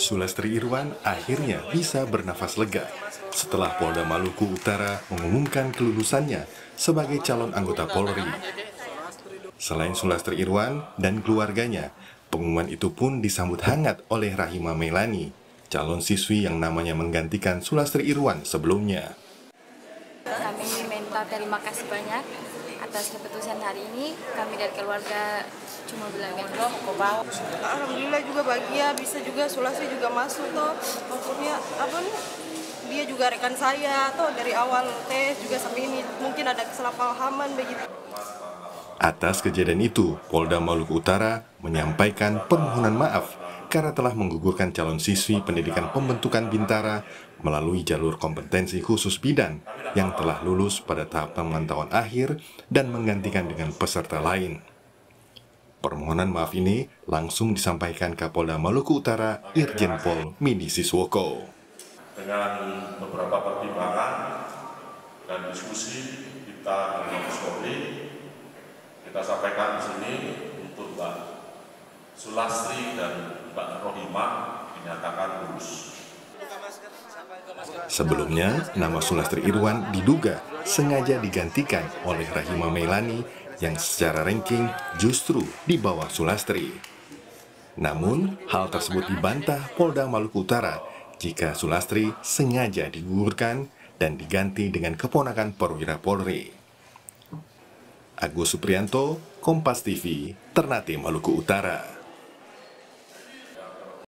Sulastri Irwan akhirnya bisa bernafas lega setelah Polda Maluku Utara mengumumkan kelulusannya sebagai calon anggota Polri. Selain Sulastri Irwan dan keluarganya, pengumuman itu pun disambut hangat oleh Rahima Melani, calon siswi yang namanya menggantikan Sulastri Irwan sebelumnya. Kami minta terima kasih banyak atas keputusan hari ini. Kami dari keluarga cuma bilang Alhamdulillah juga bahagia, bisa juga Sulasi juga masuk toh. Maksudnya apa nih? Dia juga rekan saya atau dari awal tes juga sampai ini mungkin ada kesalahpahaman begitu. Atas kejadian itu, Polda Maluku Utara menyampaikan permohonan maaf karena telah menggugurkan calon siswi pendidikan pembentukan Bintara melalui jalur kompetensi khusus bidang yang telah lulus pada tahap pemantauan akhir dan menggantikan dengan peserta lain. Permohonan maaf ini langsung disampaikan Kapolda Maluku Utara Irjen Pol Midi Siswoko. Dengan beberapa pertimbangan dan diskusi kita dengan Polri, kita sampaikan di sini untuk Mbak Sulastri dan Mbak Rohimah dinyatakan lulus. Sebelumnya, nama Sulastri Irwan diduga sengaja digantikan oleh Rahima Melani yang secara ranking justru di bawah Sulastri. Namun, hal tersebut dibantah Polda Maluku Utara jika Sulastri sengaja digugurkan dan diganti dengan keponakan perwira Polri. Agus Supriyanto, Kompas TV, Ternate Maluku Utara.